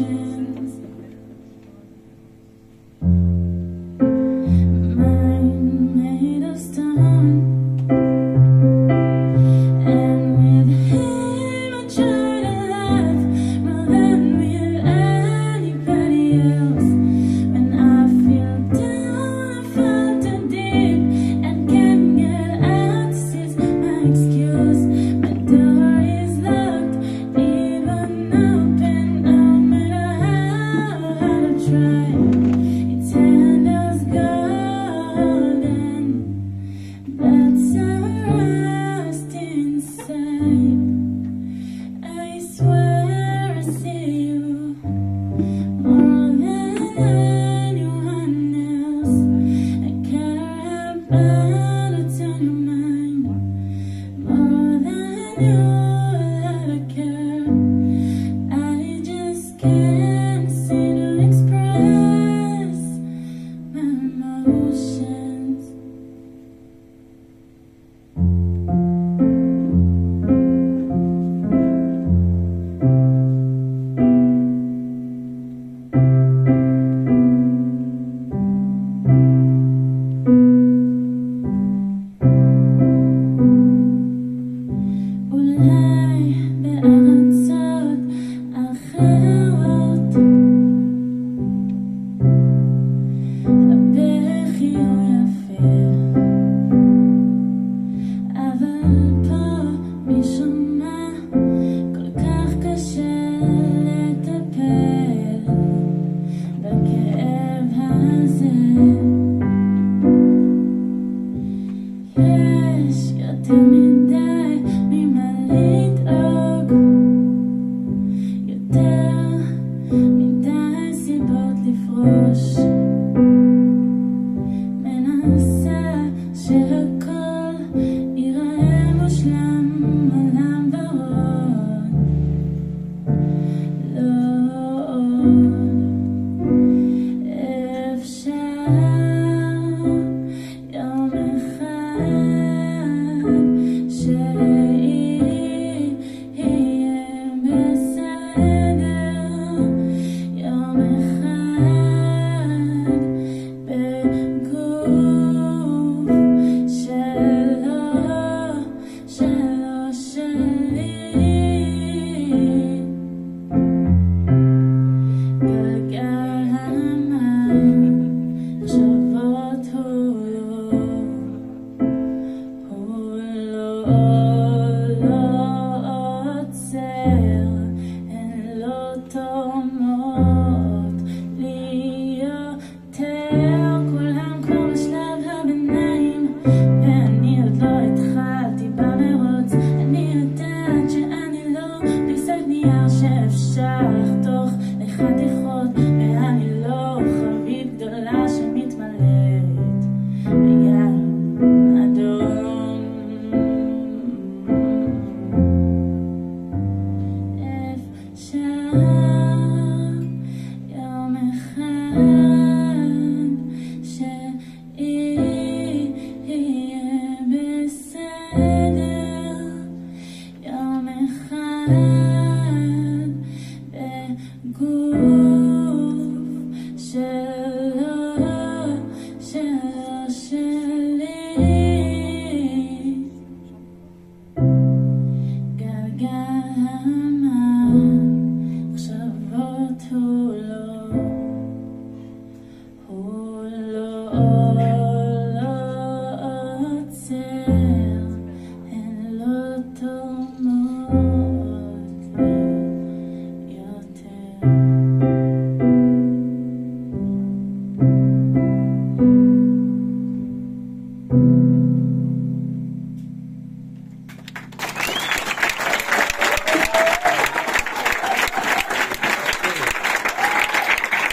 to 不想。minute. Time.